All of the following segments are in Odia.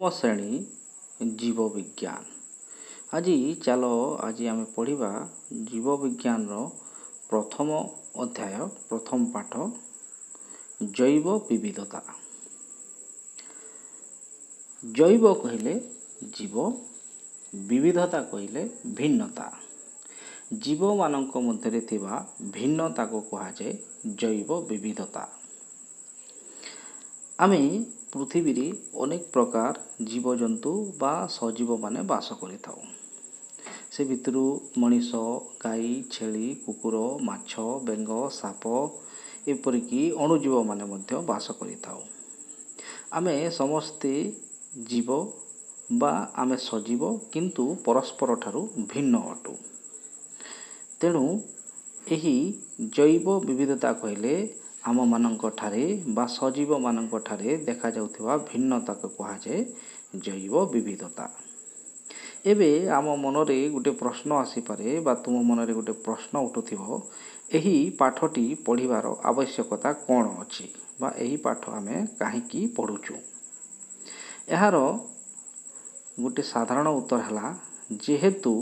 ଶ୍ରେଣୀ ଜୀବବିଜ୍ଞାନ। ଆଜି ଚାଲ ଆଜି ଆମେ ପଢ଼ିବା ଜୀବବିଜ୍ଞାନର ପ୍ରଥମ ଅଧ୍ୟାୟ ପ୍ରଥମ ପାଠ ଜୈବ ବିବିଧତା। ଜୈବ କହିଲେ ଜୀବ ବିବିଧତା କହିଲେ ଭିନ୍ନତା। ଜୀବମାନଙ୍କ ମଧ୍ୟରେ ଥିବା ଭିନ୍ନତାକୁ କୁହାଯାଏ ଜୈବ ବିବିଧତା। ଆମେ ପୃଥିବୀରେ ଅନେକ ପ୍ରକାର ଜୀବଜନ୍ତୁ ବା ସଜୀବମାନେ ବାସ କରିଥାଉ ସେ ଭିତରୁ ମଣିଷ ଗାଈ ଛେଳି କୁକୁର ମାଛ ବେଙ୍ଗ ସାପ ଏପରିକି ଅଣୁଜୀବମାନେ ମଧ୍ୟ ବାସ କରିଥାଉ। ଆମେ ସମସ୍ତେ ଜୀବ ବା ଆମେ ସଜୀବ କିନ୍ତୁ ପରସ୍ପର ଠାରୁ ଭିନ୍ନ ଅଟୁ। ତେଣୁ ଏହି ଜୈବ ବିବିଧତା କହିଲେ ଆମମାନଙ୍କଠାରେ ବା ସଜୀବମାନଙ୍କଠାରେ ଦେଖାଯାଉଥିବା ଭିନ୍ନତାକୁ କୁହାଯାଏ ଜୈବ ବିବିଧତା। ଏବେ ଆମ ମନରେ ଗୋଟେ ପ୍ରଶ୍ନ ଆସିପାରେ ବା ତୁମ ମନରେ ଗୋଟେ ପ୍ରଶ୍ନ ଉଠୁଥିବ ଏହି ପାଠଟି ପଢ଼ିବାର ଆବଶ୍ୟକତା କ'ଣ ଅଛି? ବା ଏହି ପାଠ ଆମେ କାହିଁକି ପଢ଼ୁଛୁ? ଏହାର ଗୋଟେ ସାଧାରଣ ଉତ୍ତର ହେଲା ଯେହେତୁ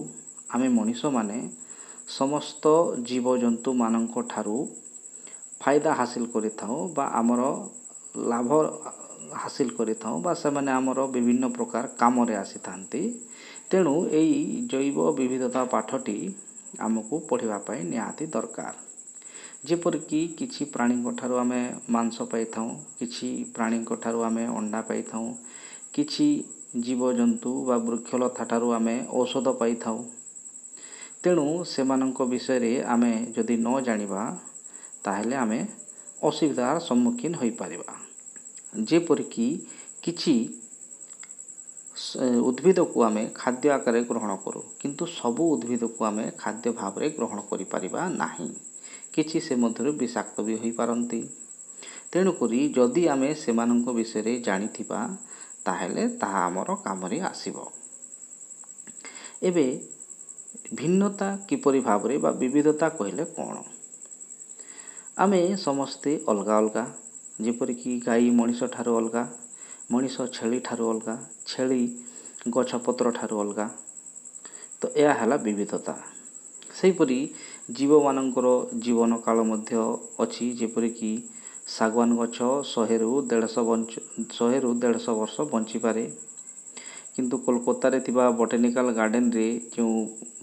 ଆମେ ମଣିଷମାନେ ସମସ୍ତ ଜୀବଜନ୍ତୁମାନଙ୍କ ଠାରୁ ଫାଇଦା ହାସିଲ କରିଥାଉ ବା ଆମର ଲାଭ ହାସିଲ କରିଥାଉ ବା ସେମାନେ ଆମର ବିଭିନ୍ନ ପ୍ରକାର କାମରେ ଆସିଥାନ୍ତି ତେଣୁ ଏଇ ଜୈବ ବିବିଧତା ପାଠଟି ଆମକୁ ପଢ଼ିବା ପାଇଁ ନିହାତି ଦରକାର ଯେପରିକି କିଛି ପ୍ରାଣୀଙ୍କ ଠାରୁ ଆମେ ମାଂସ ପାଇଥାଉ କିଛି ପ୍ରାଣୀଙ୍କ ଠାରୁ ଆମେ ଅଣ୍ଡା ପାଇଥାଉ କିଛି ଜୀବଜନ୍ତୁ ବା ବୃକ୍ଷଲତା ଠାରୁ ଆମେ ଔଷଧ ପାଇଥାଉ। ତେଣୁ ସେମାନଙ୍କ ବିଷୟରେ ଆମେ ଯଦି ନ ଜାଣିବା ତାହେଲେ ଆମେ ଅସୁବିଧାର ସମ୍ମୁଖୀନ ହୋଇପାରିବା। ଯେପରିକି କିଛି ଉଦ୍ଭିଦକୁ ଆମେ ଖାଦ୍ୟ ଆକାରରେ ଗ୍ରହଣ କରୁ କିନ୍ତୁ ସବୁ ଉଦ୍ଭିଦକୁ ଆମେ ଖାଦ୍ୟ ଭାବରେ ଗ୍ରହଣ କରିପାରିବା ନାହିଁ। କିଛି ସେ ମଧ୍ୟରୁ ବିଷାକ୍ତ ବି ହୋଇପାରନ୍ତି। ତେଣୁକରି ଯଦି ଆମେ ସେମାନଙ୍କ ବିଷୟରେ ଜାଣିଥିବା ତାହେଲେ ତାହା ଆମର କାମରେ ଆସିବ। ଏବେ ଭିନ୍ନତା କିପରି ଭାବରେ ବା ବିବିଧତା କହିଲେ କ'ଣ? ଆମେ ସମସ୍ତେ ଅଲଗା ଅଲଗା। ଯେପରିକି ଗାଈ ମଣିଷ ଠାରୁ ଅଲଗା ମଣିଷ ଛେଳି ଠାରୁ ଅଲଗା ଛେଳି ଗଛପତ୍ର ଠାରୁ ଅଲଗା। ତ ଏହା ହେଲା ବିବିଧତା। ସେହିପରି ଜୀବମାନଙ୍କର ଜୀବନ କାଳ ମଧ୍ୟ ଅଛି ଯେପରିକି ଶାଗୁଆନ ଗଛ ଶହେରୁ ଦେଢ଼ଶହ ବଞ୍ଚ ଶହେରୁ ଦେଢ଼ଶହ ବର୍ଷ ବଞ୍ଚିପାରେ। କିନ୍ତୁ କୋଲକାତାରେ ଥିବା ବଟାନିକାଲ ଗାର୍ଡ଼େନରେ ଯେଉଁ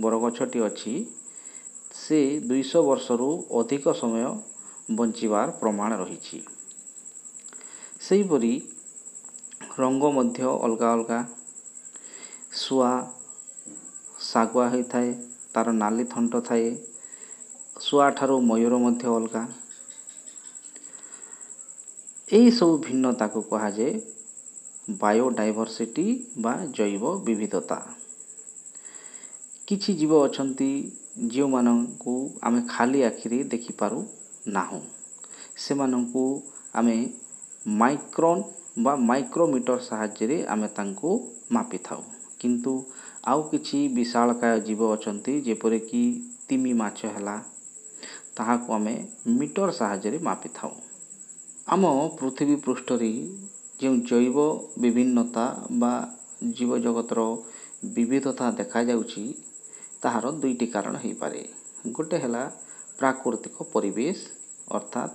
ବରଗଛଟି ଅଛି ସେ ଦୁଇଶହ ବର୍ଷରୁ ଅଧିକ ସମୟ ବଞ୍ଚିବାର ପ୍ରମାଣ ରହିଛି। ସେହିପରି ରଙ୍ଗ ମଧ୍ୟ ଅଲଗା ଅଲଗା। ଶୁଆ ଶାଗୁଆ ହୋଇଥାଏ ତା'ର ନାଲି ଥଣ୍ଟ ଥାଏ। ଶୁଆଠାରୁ ମୟୂର ମଧ୍ୟ ଅଲଗା। ଏହିସବୁ ଭିନ୍ନତାକୁ କୁହାଯାଏ ବାୟୋଡାଇଭର୍ସିଟି ବା ଜୈବ ବିବିଧତା। କିଛି ଜୀବ ଅଛନ୍ତି ଯେଉଁମାନଙ୍କୁ ଆମେ ଖାଲି ଆଖିରେ ଦେଖିପାରୁ ନାହୁଁ ସେମାନଙ୍କୁ ଆମେ ମାଇକ୍ରନ୍ ବା ମାଇକ୍ରୋମିଟର ସାହାଯ୍ୟରେ ଆମେ ତାଙ୍କୁ ମାପିଥାଉ। କିନ୍ତୁ ଆଉ କିଛି ବିଶାଳକାୟ ଜୀବ ଅଛନ୍ତି ଯେପରିକି ତିମି ମାଛ ହେଲା ତାହାକୁ ଆମେ ମିଟର ସାହାଯ୍ୟରେ ମାପିଥାଉ। ଆମ ପୃଥିବୀ ପୃଷ୍ଠରେ ଯେଉଁ ଜୈବ ବିଭିନ୍ନତା ବା ଜୀବଜଗତର ବିବିଧତା ଦେଖାଯାଉଛି ତାହାର ଦୁଇଟି କାରଣ ହୋଇପାରେ। ଗୋଟେ ହେଲା ପ୍ରାକୃତିକ ପରିବେଶ ଅର୍ଥାତ୍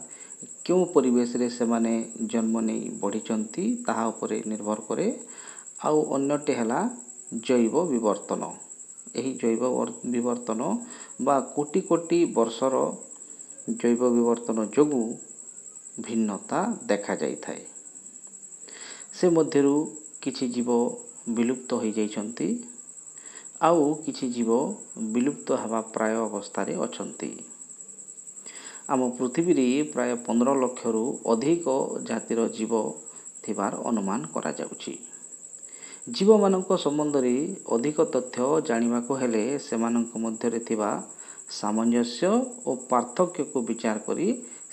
କେଉଁ ପରିବେଶରେ ସେମାନେ ଜନ୍ମ ନେଇ ବଢ଼ିଛନ୍ତି ତାହା ଉପରେ ନିର୍ଭର କରେ ଆଉ ଅନ୍ୟଟି ହେଲା ଜୈବ ବିବର୍ତ୍ତନ ଏହି ଜୈବ ବିବର୍ତ୍ତନ ବା କୋଟି କୋଟି ବର୍ଷର ଜୈବ ବିବର୍ତ୍ତନ ଯୋଗୁଁ ଭିନ୍ନତା ଦେଖାଯାଇଥାଏ ସେ ମଧ୍ୟରୁ କିଛି ଜୀବ ବିଲୁପ୍ତ ହୋଇଯାଇଛନ୍ତି ଆଉ କିଛି ଜୀବ ବିଲୁପ୍ତ ହେବା ପ୍ରାୟ ଅବସ୍ଥାରେ ଅଛନ୍ତି ଆମ ପୃଥିବୀରେ ପ୍ରାୟ ପନ୍ଦର ଲକ୍ଷରୁ ଅଧିକ ଜାତିର ଜୀବ ଥିବାର ଅନୁମାନ କରାଯାଉଛି। ଜୀବମାନଙ୍କ ସମ୍ବନ୍ଧରେ ଅଧିକ ତଥ୍ୟ ଜାଣିବାକୁ ହେଲେ ସେମାନଙ୍କ ମଧ୍ୟରେ ଥିବା ସାମଞ୍ଜସ୍ୟ ଓ ପାର୍ଥକ୍ୟକୁ ବିଚାର କରି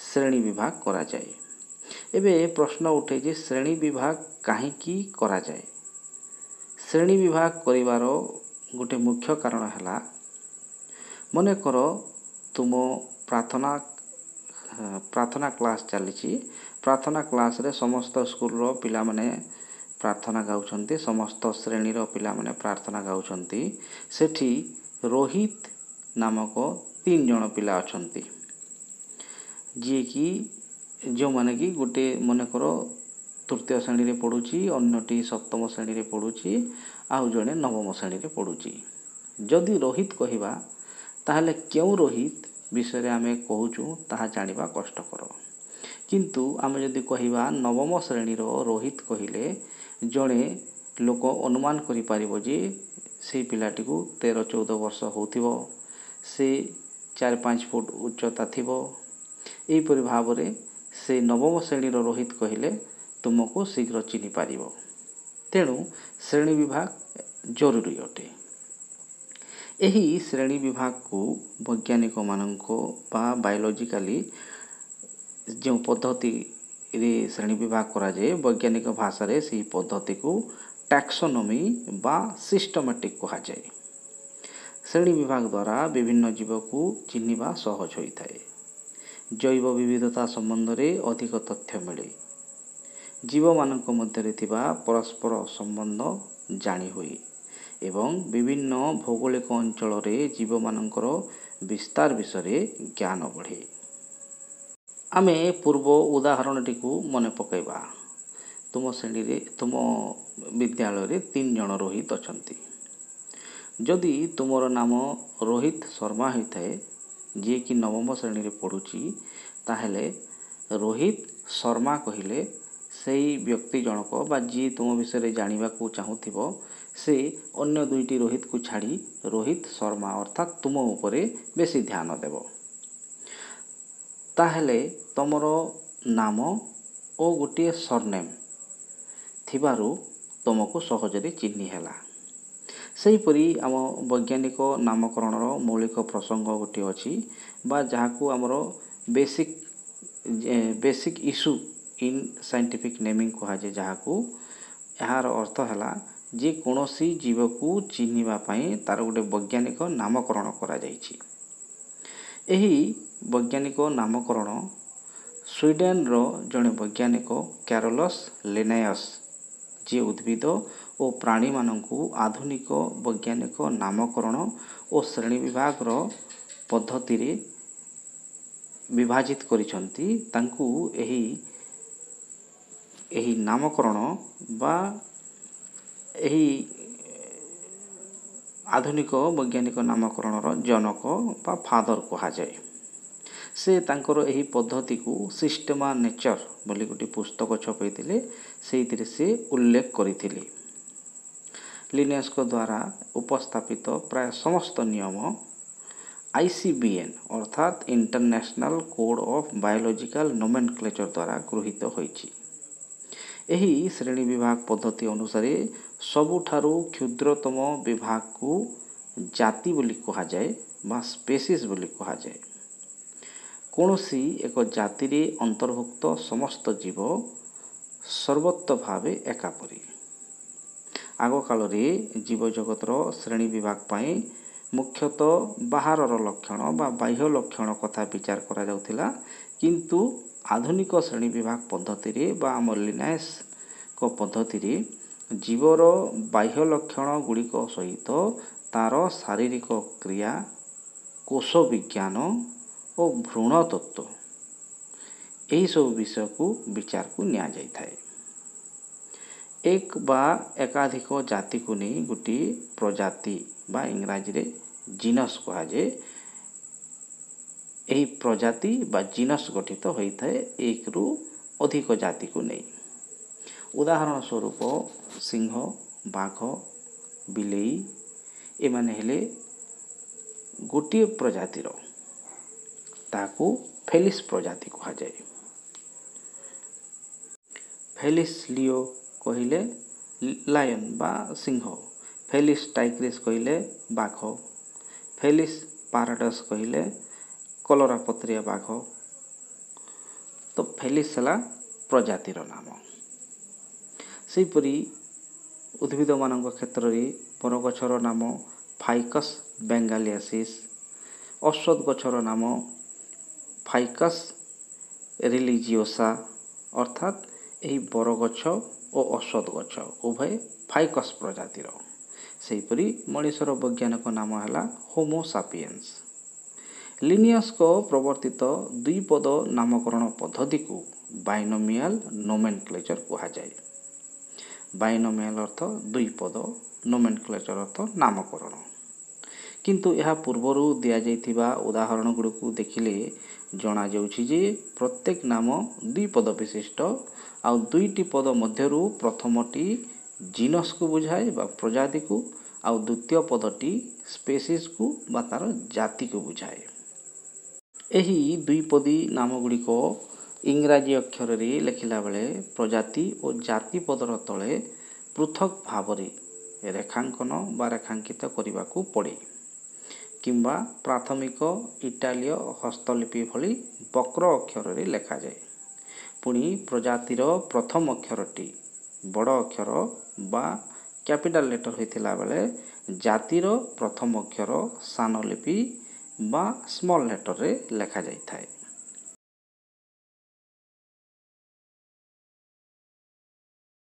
ଶ୍ରେଣୀ ବିଭାଗ କରାଯାଏ। ଏବେ ପ୍ରଶ୍ନ ଉଠେ ଯେ ଶ୍ରେଣୀ ବିଭାଗ କାହିଁକି କରାଯାଏ? ଶ୍ରେଣୀ ବିଭାଗ କରିବାର ଗୋଟେ ମୁଖ୍ୟ କାରଣ ହେଲା ମନେକର ତୁମ ପ୍ରାର୍ଥନା ପ୍ରାର୍ଥନା କ୍ଲାସ୍ ଚାଲିଛି। ପ୍ରାର୍ଥନା କ୍ଲାସ୍ରେ ସମସ୍ତ ସ୍କୁଲର ପିଲାମାନେ ପ୍ରାର୍ଥନା ଗାଉଛନ୍ତି ସମସ୍ତ ଶ୍ରେଣୀର ପିଲାମାନେ ପ୍ରାର୍ଥନା ଗାଉଛନ୍ତି। ସେଠି ରୋହିତ ନାମକ ତିନି ଜଣ ପିଲା ଅଛନ୍ତି। ଯିଏକି ଯେଉଁମାନେ କି ଗୋଟେ ମନେକର ତୃତୀୟ ଶ୍ରେଣୀରେ ପଢ଼ୁଛି ଅନ୍ୟଟି ସପ୍ତମ ଶ୍ରେଣୀରେ ପଢ଼ୁଛି ଆଉ ଜଣେ ନବମ ଶ୍ରେଣୀରେ ପଢ଼ୁଛି। ଯଦି ରୋହିତ କହିବା ତାହେଲେ କେଉଁ ରୋହିତ ବିଷୟରେ ଆମେ କହୁଛୁ ତାହା ଜାଣିବା କଷ୍ଟକର କିନ୍ତୁ ଆମେ ଯଦି କହିବା ନବମ ଶ୍ରେଣୀର ରୋହିତ କହିଲେ ଜଣେ ଲୋକ ଅନୁମାନ କରିପାରିବ ଯେ ସେଇ ପିଲାଟିକୁ ତେର ଚଉଦ ବର୍ଷ ହେଉଥିବ ସେ ଚାରି ପାଞ୍ଚ ଫୁଟ ଉଚ୍ଚତା ଥିବ ଏହିପରି ଭାବରେ ସେ ନବମ ଶ୍ରେଣୀର ରୋହିତ କହିଲେ ତୁମକୁ ଶୀଘ୍ର ଚିହ୍ନି ପାରିବ। ତେଣୁ ଶ୍ରେଣୀ ବିଭାଗ ଜରୁରୀ ଅଟେ। ଏହି ଶ୍ରେଣୀ ବିଭାଗକୁ ବୈଜ୍ଞାନିକମାନଙ୍କ ବା ବାୟୋଲୋଜିକାଲି ଯେଉଁ ପଦ୍ଧତିରେ ଶ୍ରେଣୀ ବିଭାଗ କରାଯାଏ ବୈଜ୍ଞାନିକ ଭାଷାରେ ସେହି ପଦ୍ଧତିକୁ ଟ୍ୟାକ୍ସୋନୋମି ବା ସିଷ୍ଟମାଟିକ୍ କୁହାଯାଏ। ଶ୍ରେଣୀ ବିଭାଗ ଦ୍ୱାରା ବିଭିନ୍ନ ଜୀବକୁ ଚିହ୍ନିବା ସହଜ ହୋଇଥାଏ। ଜୈବ ବିବିଧତା ସମ୍ବନ୍ଧରେ ଅଧିକ ତଥ୍ୟ ମିଳେ। ଜୀବମାନଙ୍କ ମଧ୍ୟରେ ଥିବା ପରସ୍ପର ସମ୍ବନ୍ଧ ଜାଣିହୁଏ। ଏବଂ ବିଭିନ୍ନ ଭୌଗୋଳିକ ଅଞ୍ଚଳରେ ଜୀବମାନଙ୍କର ବିସ୍ତାର ବିଷୟରେ ଜ୍ଞାନ ବଢ଼େ। ଆମେ ପୂର୍ବ ଉଦାହରଣଟିକୁ ମନେ ପକାଇବା। ତୁମ ଶ୍ରେଣୀରେ ତୁମ ବିଦ୍ୟାଳୟରେ ତିନି ଜଣ ରୋହିତ ଅଛନ୍ତି। ଯଦି ତୁମର ନାମ ରୋହିତ ଶର୍ମା ହୋଇଥାଏ ଯିଏକି ନବମ ଶ୍ରେଣୀରେ ପଢ଼ୁଛି ତାହେଲେ ରୋହିତ ଶର୍ମା କହିଲେ ସେଇ ବ୍ୟକ୍ତି ଜଣକ ବା ଯିଏ ତୁମ ବିଷୟରେ ଜାଣିବାକୁ ଚାହୁଁଥିବ ସେ ଅନ୍ୟ ଦୁଇଟି ରୋହିତକୁ ଛାଡ଼ି ରୋହିତ ଶର୍ମା ଅର୍ଥାତ୍ ତୁମ ଉପରେ ବେଶୀ ଧ୍ୟାନ ଦେବ ତାହେଲେ ତୁମର ନାମ ଓ ଗୋଟିଏ ସରନେମ୍ ଥିବାରୁ ତୁମକୁ ସହଜରେ ଚିହ୍ନି ହେଲା ସେହିପରି ଆମ ବୈଜ୍ଞାନିକ ନାମକରଣର ମୌଳିକ ପ୍ରସଙ୍ଗ ଗୋଟିଏ ଅଛି ବା ଯାହାକୁ ଆମର basic basic issue in scientific naming କୁହାଯାଏ ଯାହାକୁ ଏହାର ଅର୍ଥ ହେଲା ଯେ କୌଣସି ଜୀବକୁ ଚିହ୍ନିବା ପାଇଁ ତା'ର ଗୋଟେ ବୈଜ୍ଞାନିକ ନାମକରଣ କରାଯାଇଛି। ଏହି ବୈଜ୍ଞାନିକ ନାମକରଣ ସ୍ୱିଡେନର ଜଣେ ବୈଜ୍ଞାନିକ କ୍ୟାରୋଲସ୍ ଲିନାୟସ୍ ଯିଏ ଉଦ୍ଭିଦ ଓ ପ୍ରାଣୀମାନଙ୍କୁ ଆଧୁନିକ ବୈଜ୍ଞାନିକ ନାମକରଣ ଓ ଶ୍ରେଣୀ ବିଭାଗର ପଦ୍ଧତିରେ ବିଭାଜିତ କରିଛନ୍ତି ତାଙ୍କୁ ଏହି ଏହି ନାମକରଣ ବା ଏହି ଆଧୁନିକ ବୈଜ୍ଞାନିକ ନାମକରଣର ଜନକ ବା ଫାଦର କୁହାଯାଏ। ସେ ତାଙ୍କର ଏହି ପଦ୍ଧତିକୁ ସିଷ୍ଟେମା ନେଚର ବୋଲି ଗୋଟିଏ ପୁସ୍ତକ ଛପେଇଥିଲେ ସେଇଥିରେ ସେ ଉଲ୍ଲେଖ କରିଥିଲେ। ଲିନିୟସଙ୍କ ଦ୍ୱାରା ଉପସ୍ଥାପିତ ପ୍ରାୟ ସମସ୍ତ ନିୟମ ଆଇ ସି ବି ଏନ୍ ଅର୍ଥାତ୍ international code of biological nomenclature ଦ୍ୱାରା ଗୃହୀତ ହୋଇଛି। ଏହି ଶ୍ରେଣୀ ବିଭାଗ ପଦ୍ଧତି ଅନୁସାରେ ସବୁଠାରୁ କ୍ଷୁଦ୍ରତମ ବିଭାଗକୁ ଜାତି ବୋଲି କୁହାଯାଏ ବା ସ୍ପେସିସ୍ ବୋଲି କୁହାଯାଏ କୌଣସି ଏକ ଜାତିରେ ଅନ୍ତର୍ଭୁକ୍ତ ସମସ୍ତ ଜୀବ ସର୍ବୋତ୍ତ ଭାବେ ଏକାପରି ଆଗକାଳରେ ଜୀବଜଗତର ଶ୍ରେଣୀ ବିଭାଗ ପାଇଁ ମୁଖ୍ୟତଃ ବାହାରର ଲକ୍ଷଣ ବା ବାହ୍ୟ ଲକ୍ଷଣ କଥା ବିଚାର କରାଯାଉଥିଲା କିନ୍ତୁ ଆଧୁନିକ ଶ୍ରେଣୀ ବିଭାଗ ପଦ୍ଧତିରେ ବା ଆମ ଲିନାଏସ୍ଙ୍କ ପଦ୍ଧତିରେ ଜୀବର ବାହ୍ୟ ଲକ୍ଷଣ ଗୁଡ଼ିକ ସହିତ ତା'ର ଶାରୀରିକ କ୍ରିୟା କୋଷ ବିଜ୍ଞାନ ଓ ଭ୍ରୂଣ ତତ୍ତ୍ୱ ଏହିସବୁ ବିଷୟକୁ ବିଚାରକୁ ନିଆଯାଇଥାଏ। ଏକ ବା ଏକାଧିକ ଜାତିକୁ ନେଇ ଗୋଟିଏ ପ୍ରଜାତି ବା ଇଂରାଜୀରେ ଜିନସ୍ କୁହାଯାଏ। ଏହି ପ୍ରଜାତି ବା ଜିନସ୍ ଗଠିତ ହୋଇଥାଏ ଏକରୁ ଅଧିକ ଜାତିକୁ ନେଇ। ଉଦାହରଣ ସ୍ୱରୂପ ସିଂହ ବାଘ ବିଲେଇ ଏମାନେ ହେଲେ ଗୋଟିଏ ପ୍ରଜାତିର। ତାହାକୁ ଫେଲିସ୍ ପ୍ରଜାତି କୁହାଯାଏ। ଫେଲିସ୍ ଲିଓ କହିଲେ ଲାୟନ୍ ବା ସିଂହ। ଫେଲିସ୍ ଟାଇଗ୍ରିସ୍ କହିଲେ ବାଘ। ଫେଲିସ୍ ପାରାଡସ୍ କହିଲେ କଲରାପତ୍ରିଆ ବାଘ। ତ ଫେଲିସ୍ ହେଲା ପ୍ରଜାତିର ନାମ। ସେହିପରି ଉଦ୍ଭିଦମାନଙ୍କ କ୍ଷେତ୍ରରେ ବରଗଛର ନାମ ଫାଇକସ୍ ବେଙ୍ଗାଲିଆସିସ୍ ଔଷଧ ଗଛର ନାମ ଫାଇକସ୍ ରିଲିଜିଓସା ଅର୍ଥାତ୍ ଏହି ବରଗଛ ଓ ଔଷଧ ଗଛ ଉଭୟ ଫାଇକସ୍ ପ୍ରଜାତିର। ସେହିପରି ମଣିଷର ବୈଜ୍ଞାନିକ ନାମ ହେଲା ହୋମୋସାପିଏନ୍ସ ଲିନିୟସ୍ଙ୍କ ପ୍ରବର୍ତ୍ତିତ ଦ୍ୱିପଦ ନାମକରଣ ପଦ୍ଧତିକୁ ବାଇନୋମିଆଲ ନୋମେନକ୍ଲେଚର କୁହାଯାଏ। ବାଇନୋମିଆଲ ଅର୍ଥ ଦ୍ୱିପଦ ନୋମେନକ୍ଲେଚର ଅର୍ଥ ନାମକରଣ କିନ୍ତୁ ଏହା ପୂର୍ବରୁ ଦିଆଯାଇଥିବା ଉଦାହରଣ ଗୁଡ଼ିକୁ ଦେଖିଲେ ଜଣାଯାଉଛି ଯେ ପ୍ରତ୍ୟେକ ନାମ ଦ୍ୱିପଦ ବିଶିଷ୍ଟ ଆଉ ଦୁଇଟି ପଦ ମଧ୍ୟରୁ ପ୍ରଥମଟି ଜିନସ୍କୁ ବୁଝାଏ ବା ପ୍ରଜାତିକୁ ଆଉ ଦ୍ୱିତୀୟ ପଦଟି ସ୍ପେସିସ୍କୁ ବା ତା'ର ଜାତିକୁ ବୁଝାଏ। ଏହି ଦ୍ୱିପଦୀ ନାମଗୁଡ଼ିକ ଇଂରାଜୀ ଅକ୍ଷରରେ ଲେଖିଲା ବେଳେ ପ୍ରଜାତି ଓ ଜାତି ପଦର ତଳେ ପୃଥକ ଭାବରେ ରେଖାଙ୍କନ ବା ରେଖାଙ୍କିତ କରିବାକୁ ପଡ଼େ କିମ୍ବା ପ୍ରାଥମିକ ଇଟାଲୀୟ ହସ୍ତଲିପି ଭଳି ବକ୍ର ଅକ୍ଷରରେ ଲେଖାଯାଏ ପୁଣି ପ୍ରଜାତିର ପ୍ରଥମ ଅକ୍ଷରଟି ବଡ଼ ଅକ୍ଷର ବା କ୍ୟାପିଟାଲ ଲେଟର ହୋଇଥିଲା ବେଳେ ଜାତିର ପ୍ରଥମ ଅକ୍ଷର ସାନ ଲିପି ବା ସ୍ମଲ୍ ଲେଟରରେ ଲେଖାଯାଇଥାଏ